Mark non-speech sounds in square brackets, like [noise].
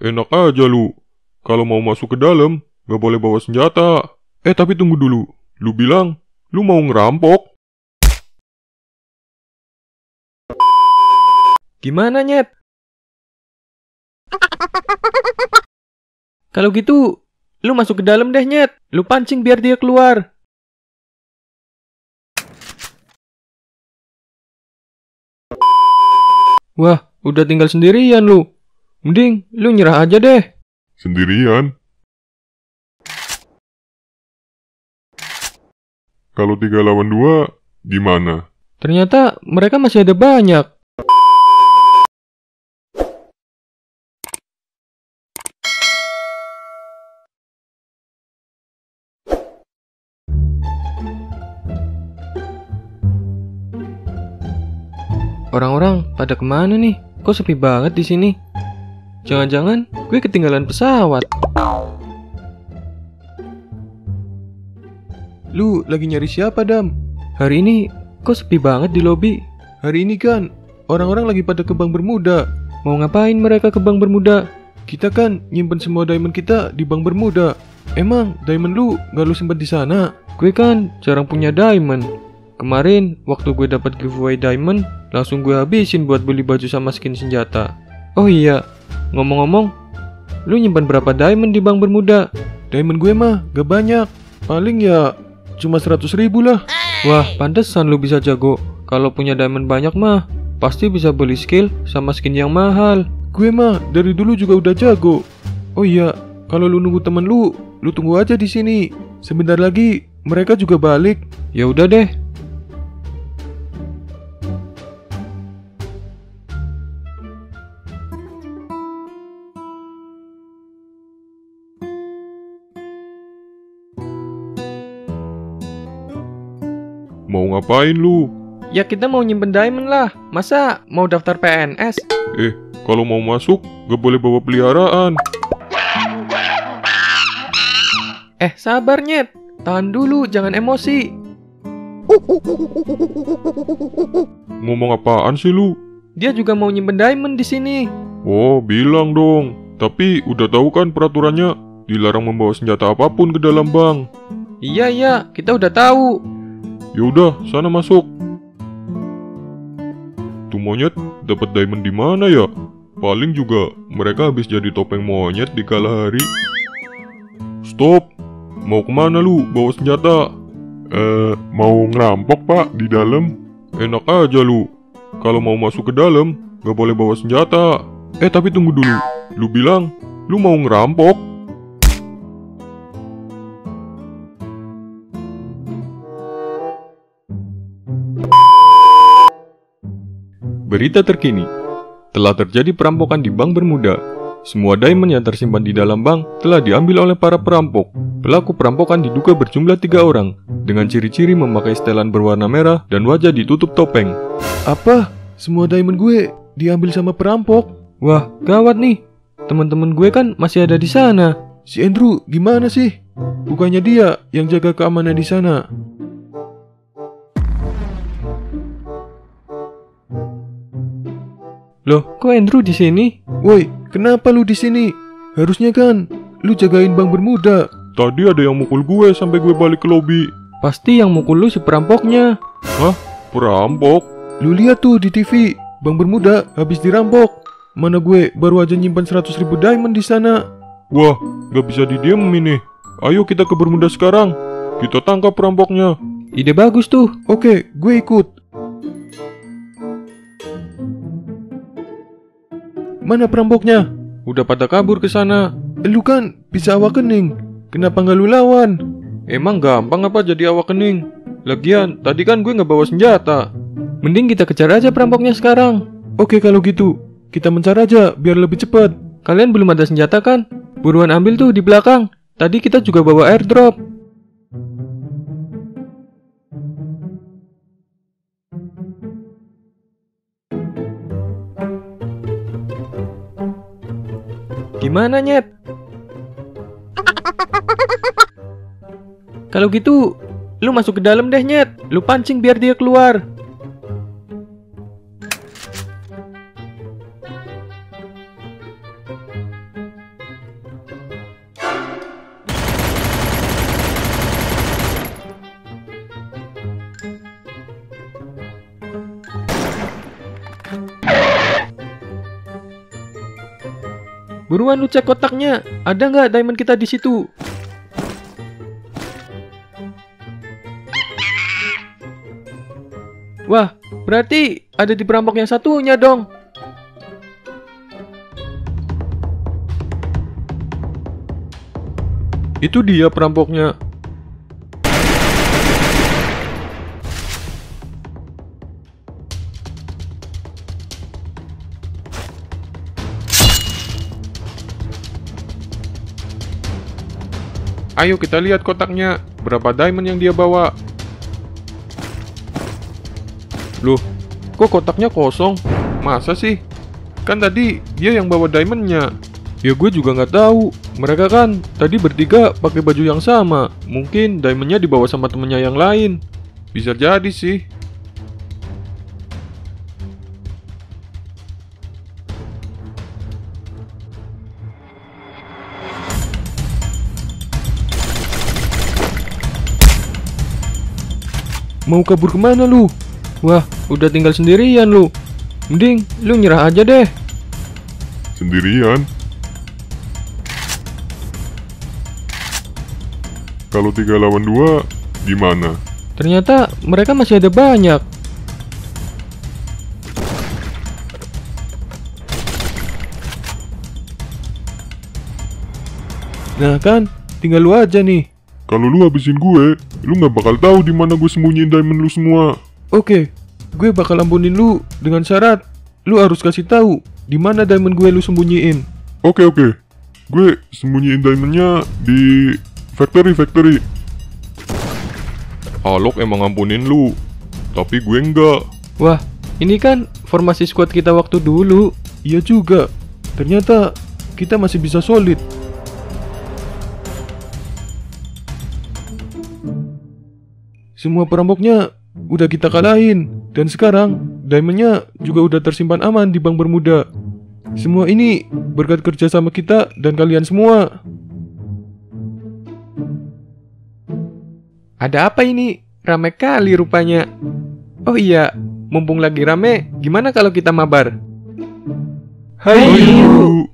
Enak aja lu. Kalau mau masuk ke dalam, gak boleh bawa senjata. Eh tapi tunggu dulu. Lu bilang, lu mau ngerampok. Gimana, Nyet? [laughs] Kalau gitu, lu masuk ke dalam deh, Nyet. Lu pancing biar dia keluar. Wah, udah tinggal sendirian lu. Mending lu nyerah aja deh. Sendirian? Kalau tiga lawan dua, gimana? Ternyata mereka masih ada banyak. Orang-orang pada ke mana nih? Kok sepi banget di sini? Jangan-jangan gue ketinggalan pesawat. Lu lagi nyari siapa, Dam? Hari ini kok sepi banget di lobi? Hari ini kan orang-orang lagi pada ke Bank Bermuda. Mau ngapain mereka ke Bank Bermuda? Kita kan nyimpen semua diamond kita di Bank Bermuda. Emang diamond lu nggak lu simpan di sana? Gue kan jarang punya diamond. Kemarin waktu gue dapat giveaway diamond, langsung gue habisin buat beli baju sama skin senjata. Oh iya, ngomong-ngomong, lu nyimpan berapa diamond di Bank Bermuda? Diamond gue mah gak banyak. Paling ya cuma 100 ribu lah. Wah, pantesan lu bisa jago. Kalau punya diamond banyak mah, pasti bisa beli skill sama skin yang mahal. Gue mah dari dulu juga udah jago. Oh iya, kalau lu nunggu temen lu, lu tunggu aja di sini. Sebentar lagi mereka juga balik. Ya udah deh. Mau ngapain lu? Ya kita mau nyimpen diamond lah. Masa mau daftar PNS? Eh, kalau mau masuk, gak boleh bawa peliharaan. Eh, sabar nyet. Tahan dulu, jangan emosi. Ngomong apaan sih lu? Dia juga mau nyimpen diamond di sini. Oh, bilang dong. Tapi udah tahu kan peraturannya dilarang membawa senjata apa pun ke dalam bank. Iya iya, kita udah tahu. Ya udah, sana masuk. Tuh monyet dapat diamond di mana ya? Paling juga mereka habis jadi topeng monyet di kala hari. Stop. Mau ke mana lu bawa senjata? Eh, mau ngerampok pak di dalam? Enak aja lu. Kalau mau masuk ke dalam, gak boleh bawa senjata. Eh tapi tunggu dulu. Lu bilang, lu mau ngerampok? Berita terkini. Telah terjadi perampokan di Bank Bermuda. Semua diamond yang tersimpan di dalam bank telah diambil oleh para perampok. Pelaku perampokan diduga berjumlah tiga orang, dengan ciri-ciri memakai setelan berwarna merah dan wajah ditutup topeng. Apa? Semua diamond gue diambil sama perampok. Wah, gawat nih. Teman-teman gue kan masih ada di sana. Si Andrew gimana sih? Bukannya dia yang jaga keamanan di sana. Loh, kok Andrew di sini? Woi, kenapa lu di sini? Harusnya kan lu jagain Bank Bermuda. Tadi ada yang mukul gue sampai gue balik ke lobi. Pasti yang mukul lu si perampoknya. Hah? Perampok? Lu lihat tuh di TV, Bank Bermuda habis dirampok. Mana gue baru aja nyimpan 100 ribu diamond di sana. Wah, gak bisa didiemin nih. Ayo kita ke Bermuda sekarang. Kita tangkap perampoknya. Ide bagus tuh. Oke, gue ikut. Mana perampoknya? Udah pada kabur ke sana. Lu kan bisa awakening. Kenapa nggak lu lawan? Emang gampang apa jadi awak kening? Lagian, tadi kan gue nggak bawa senjata. Mending kita kejar aja perampoknya sekarang. Oke kalau gitu, kita mencar aja biar lebih cepat. Kalian belum ada senjata kan? Buruan ambil tuh di belakang. Tadi kita juga bawa airdrop. Gimana, Nyet? Kalau gitu, lu masuk ke dalam deh, Nyet. Lu pancing biar dia keluar. Buruan lu cek kotaknya. Ada nggak diamond kita di situ? Wah, berarti ada di perampok yang satunya dong. Itu dia perampoknya. Ayo kita lihat kotaknya. Berapa diamond yang dia bawa? Loh, kok kotaknya kosong? Masa sih? Kan tadi dia yang bawa diamondnya. Ya gue juga nggak tahu. Mereka kan tadi bertiga pakai baju yang sama. Mungkin diamondnya dibawa sama temennya yang lain. Bisa jadi sih. Mau kabur ke mana lu? Wah, udah tinggal sendirian lu. Mending lu nyerah aja deh. Sendirian? Kalau tiga lawan dua, gimana? Ternyata mereka masih ada banyak. Nah kan, tinggal lu aja nih. Kalau lu habisin gue, lu nggak bakal tahu di mana gue sembunyiin diamond lu semua. Oke, gue bakal ampunin lu dengan syarat lu harus kasih tahu di mana diamond gue lu sembunyiin. Oke oke, gue sembunyiin diamondnya di factory factory. Alok emang ampunin lu, tapi gue enggak. Wah, ini kan formasi squad kita waktu dulu. Iya juga. Ternyata kita masih bisa solid. Semua perampoknya udah kita kalahin dan sekarang diamondnya juga udah tersimpan aman di Bank Bermuda. Semua ini berkat kerja sama kita dan kalian semua. Ada apa ini? Rame kali rupanya. Oh iya, mumpung lagi rame, gimana kalau kita mabar? Ayo.